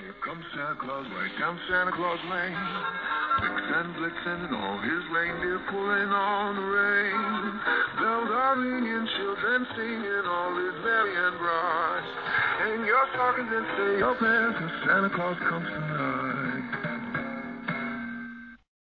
Here comes Santa Claus right down Santa Claus Lane. Vixen, Blitzen, and all his reindeer pulling on the rein. Bells are ringing, children singing, all is merry and bright. Hang your stockings and say your prayers, 'cause Santa Claus comes tonight.